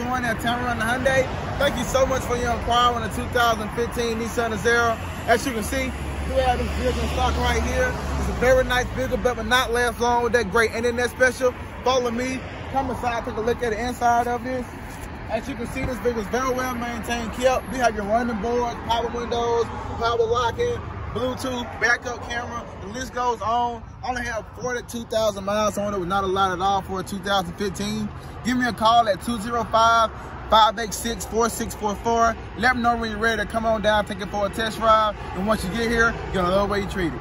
2020 at Tameron Hyundai. Thank you so much for your inquiry on the 2015 Nissan Xterra. As you can see, we have this vehicle stock right here. It's a very nice vehicle, but will not last long with that great internet special. Follow me, come inside, take a look at the inside of this. As you can see, this vehicle is very well maintained, kept. We have your running boards, power windows, power locking, Bluetooth, backup camera, goes on. I only have 42,000 miles on it, with not a lot at all for 2015. Give me a call at 205-586-4644. Let me know when you're ready to come on down, take it for a test ride. And once you get here, you're gonna love the way you treat it.